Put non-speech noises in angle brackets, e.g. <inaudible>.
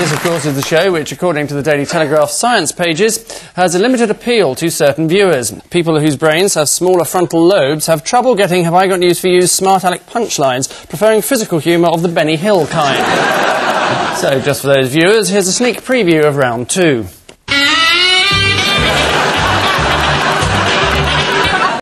This, of course, is the show which, according to the Daily Telegraph science pages, has a limited appeal to certain viewers. People whose brains have smaller frontal lobes have trouble getting Have I Got News for You's smart aleck punchlines, preferring physical humour of the Benny Hill kind. <laughs> so, just for those viewers, here's a sneak preview of round two.